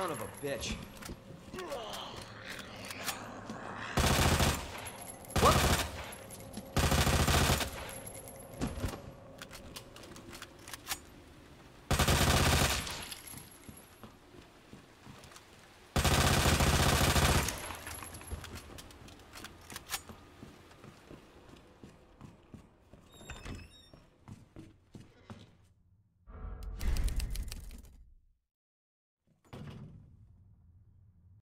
Son of a bitch.